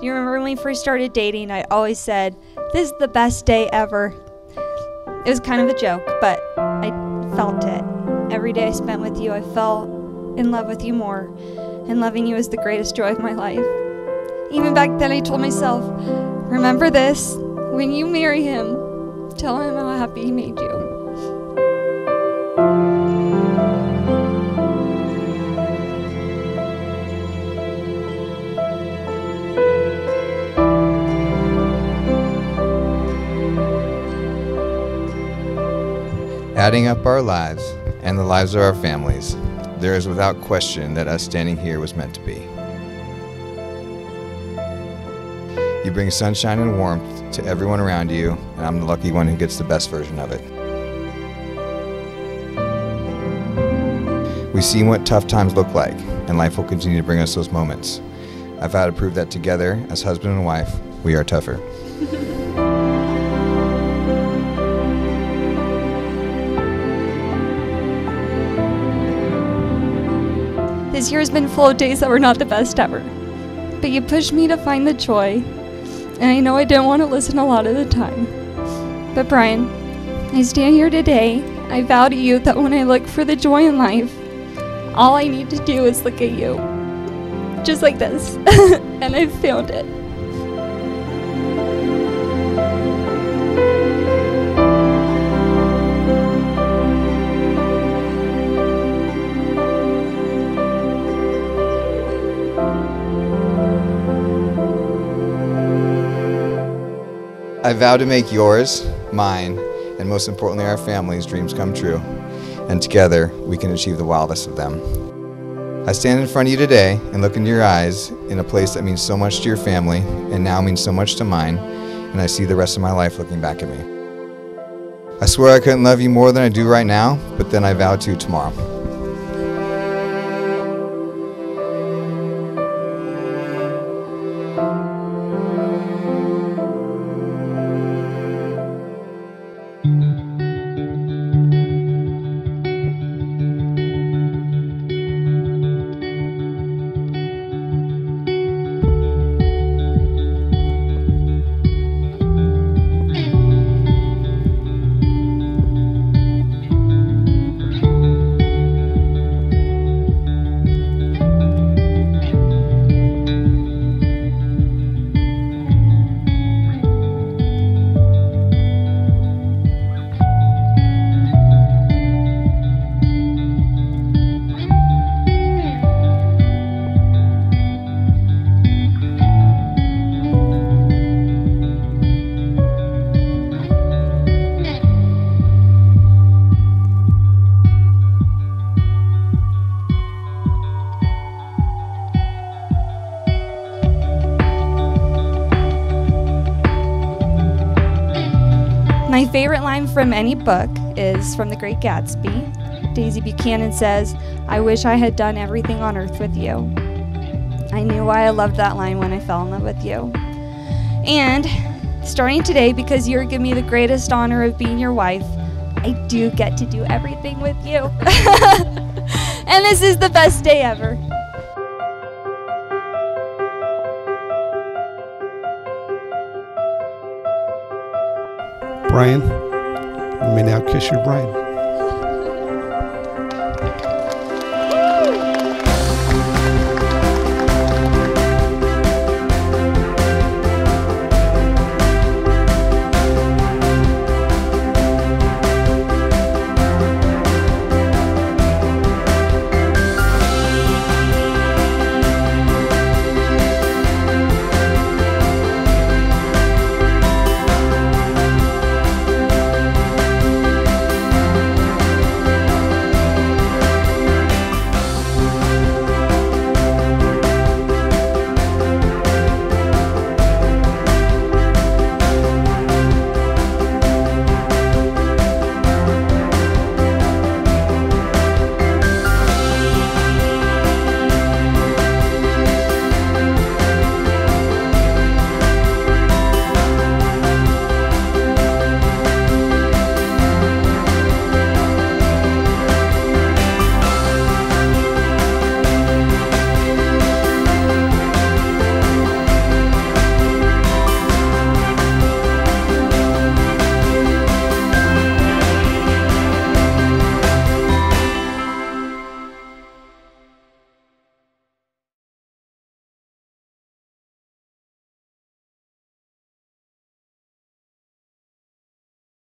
Do you remember when we first started dating? I always said, This is the best day ever. It was kind of a joke, but I felt it. Every day I spent with you, I fell in love with you more, and loving you is the greatest joy of my life. Even back then, I told myself, Remember this when you marry him, tell him how happy he made you. Adding up our lives and the lives of our families, there is without question that us standing here was meant to be. You bring sunshine and warmth to everyone around you, and I'm the lucky one who gets the best version of it. We've seen what tough times look like, and life will continue to bring us those moments. I've had to prove that together, as husband and wife, we are tougher. This year has been full of days that were not the best ever. But you pushed me to find the joy, and I know I didn't want to listen a lot of the time. But Brian, I stand here today. I vow to you that when I look for the joy in life, all I need to do is look at you. Just like this. and I've found it. I vow to make yours, mine, and most importantly our family's dreams come true, and together we can achieve the wildest of them. I stand in front of you today and look into your eyes in a place that means so much to your family and now means so much to mine, and I see the rest of my life looking back at me. I swear I couldn't love you more than I do right now, but then I vow to tomorrow. My favorite line from any book is from The Great Gatsby. Daisy Buchanan says, I wish I had done everything on earth with you. I knew why I loved that line when I fell in love with you. And starting today, because you're giving me the greatest honor of being your wife, I do get to do everything with you. and this is the best day ever. Brian, you may now kiss your bride.